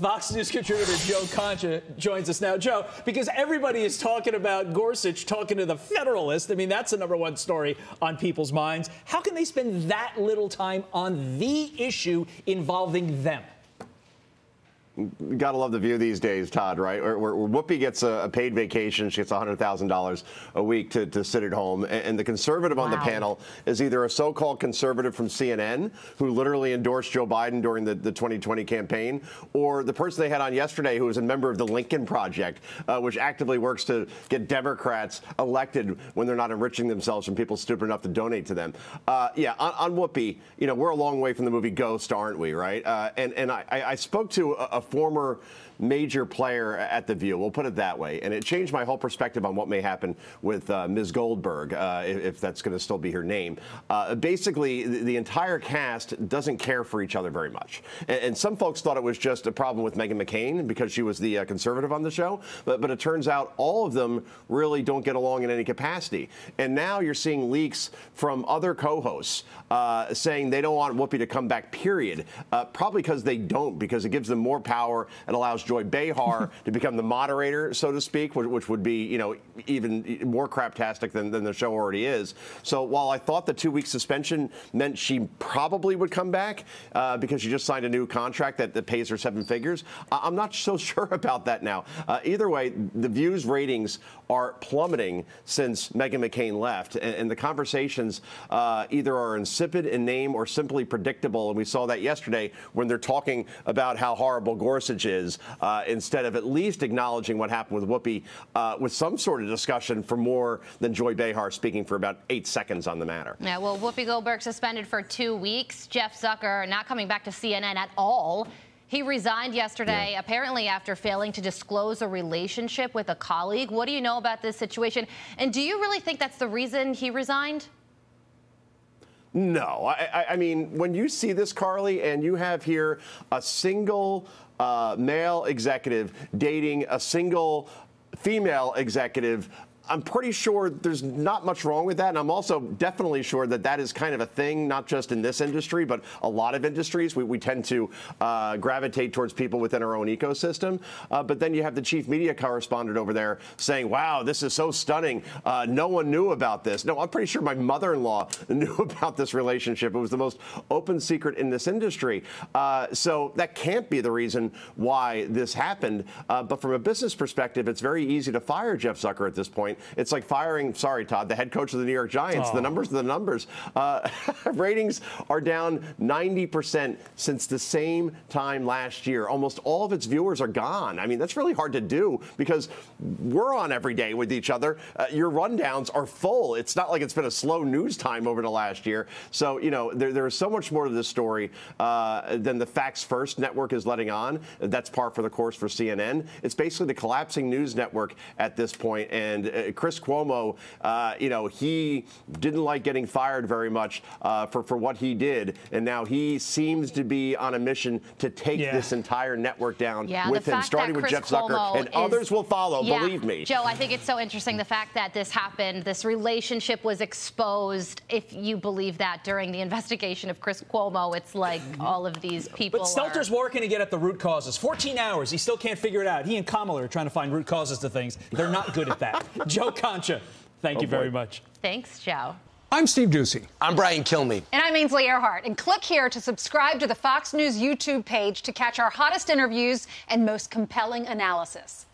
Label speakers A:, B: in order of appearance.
A: Fox News contributor Joe Concha joins us now. Joe, because everybody is talking about Gorsuch talking to the Federalist. I mean, that's the number one story on people's minds. How can they spend that little time on the issue involving them?
B: Gotta love the view these days, Todd. Right? Where, where Whoopi gets a, a, paid vacation, she gets hundred thousand dollars a week to, to sit at home, and, and the conservative wow. on the panel is either a so-called conservative from CNN who literally endorsed Joe Biden during the, the 2020 campaign, or the person they had on yesterday who was a member of the Lincoln Project, uh, which actively works to get Democrats elected when they're not enriching themselves from people stupid enough to donate to them. Uh, yeah, on, on Whoopi, you know, we're a long way from the movie Ghost, aren't we? Right? Uh, and and I, I spoke to a, a former major player at The View. We'll put it that way. And it changed my whole perspective on what may happen with uh, Ms. Goldberg, uh, if, if, that's going to still be her name. Uh, basically, the, the, entire cast doesn't care for each other very much. And, and, some folks thought it was just a problem with Meghan McCain because she was the uh, conservative on the show. But, but it turns out all of them really don't get along in any capacity. And now you're seeing leaks from other co hosts uh, saying they don't want Whoopi to come back, period. Uh, probably because they don't, because it gives them more power and allows Joy Behar to become the moderator, so to speak, which, which, would be, you know, even more craptastic than, than the show already is. So while I thought the two week suspension meant she probably would come back uh, because she just signed a new contract that, that pays her seven figures, I'm not so sure about that now. Uh, either way, the views ratings are plummeting since Meghan McCain left, and, and the conversations uh, either are insipid in name or simply predictable. And we saw that yesterday when they're talking about how horrible Gorsuch is uh, instead of at least acknowledging what happened with Whoopi uh, with some sort of discussion for more than Joy Behar speaking for about eight seconds on the matter.
C: Yeah, well, Whoopi Goldberg suspended for two weeks. Jeff Zucker not coming back to CNN at all. He resigned yesterday, yeah. apparently after failing to disclose a relationship with a colleague. What do you know about this situation? And do you really think that's the reason he resigned?
B: No. I, I, mean, when you see this, Carley, and you have here a single uh, male executive dating a single female executive I'm pretty sure there's not much wrong with that. And I'm also definitely sure that that is kind of a thing, not just in this industry, but a lot of industries. We, we tend to uh, gravitate towards people within our own ecosystem. Uh, but then you have the chief media correspondent over there saying, wow, this is so stunning. Uh, no one knew about this. No, I'm pretty sure my mother in law knew about this relationship. It was the most open secret in this industry. Uh, so that can't be the reason why this happened. Uh, but from a business perspective, it's very easy to fire Jeff Zucker at this point it's like firing, sorry, Todd, the head coach of the New York Giants. Oh. The numbers are the numbers. Uh, ratings are down 90% since the same time last year. Almost all of its viewers are gone. I mean, that's really hard to do because we're on every day with each other. Uh, your rundowns are full. It's not like it's been a slow news time over the last year. So, you know, there, there is so much more to this story uh, than the Facts First network is letting on. That's par for the course for CNN. It's basically the collapsing news network at this point, and uh, Chris Cuomo, uh, you know, he didn't like getting fired very much uh, for, for what he did. And now he seems to be on a mission to take yeah. this entire network down
C: yeah,
B: with him, starting with Jeff
C: Cuomo
B: Zucker. And is, others will follow,
C: yeah,
B: believe me.
C: Joe, I think it's so interesting the fact that this happened, this relationship was exposed, if you believe that, during the investigation of Chris Cuomo. It's like all of these people.
A: But Stelter's
C: are...
A: working to get at the root causes. 14 hours. He still can't figure it out. He and Kamala are trying to find root causes to things. They're not good at that. Joe Concha, thank oh, you very boy. much.
C: Thanks, Joe.
D: I'm Steve Doocy.
E: I'm Brian Kilmeade.
F: And I'm Ainsley Earhardt. And click here to subscribe to the Fox News YouTube page to catch our hottest interviews and most compelling analysis.